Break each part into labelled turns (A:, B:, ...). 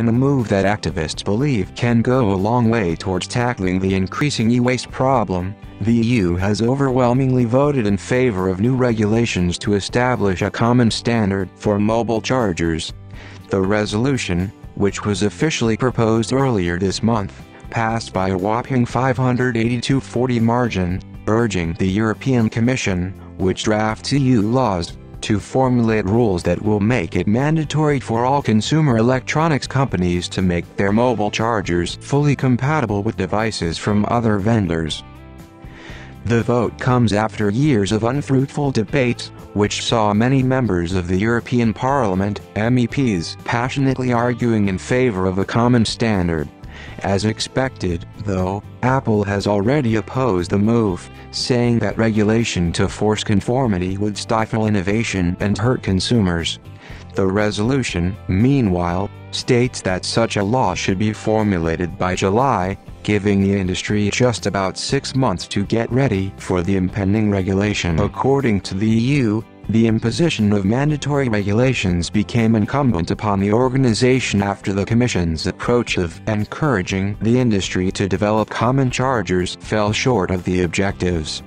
A: in a move that activists believe can go a long way towards tackling the increasing e-waste problem, the EU has overwhelmingly voted in favor of new regulations to establish a common standard for mobile chargers. The resolution, which was officially proposed earlier this month, passed by a whopping 582-40 margin, urging the European Commission, which drafts EU laws, to formulate rules that will make it mandatory for all consumer electronics companies to make their mobile chargers fully compatible with devices from other vendors. The vote comes after years of unfruitful debates, which saw many members of the European Parliament, MEPs, passionately arguing in favor of a common standard. As expected, though, Apple has already opposed the move, saying that regulation to force conformity would stifle innovation and hurt consumers. The resolution, meanwhile, states that such a law should be formulated by July, giving the industry just about six months to get ready for the impending regulation. According to the EU, the imposition of mandatory regulations became incumbent upon the organization after the Commission's approach of encouraging the industry to develop common chargers fell short of the objectives.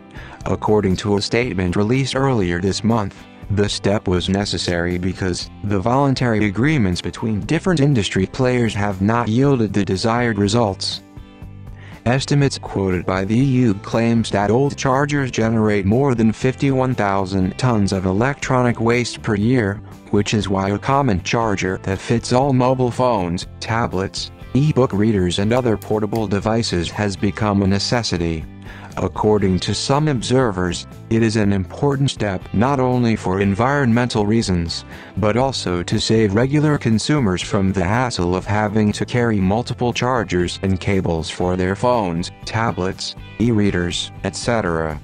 A: According to a statement released earlier this month, the step was necessary because the voluntary agreements between different industry players have not yielded the desired results. Estimates quoted by the EU claims that old chargers generate more than 51,000 tons of electronic waste per year, which is why a common charger that fits all mobile phones, tablets, e-book readers and other portable devices has become a necessity. According to some observers, it is an important step not only for environmental reasons, but also to save regular consumers from the hassle of having to carry multiple chargers and cables for their phones, tablets, e-readers, etc.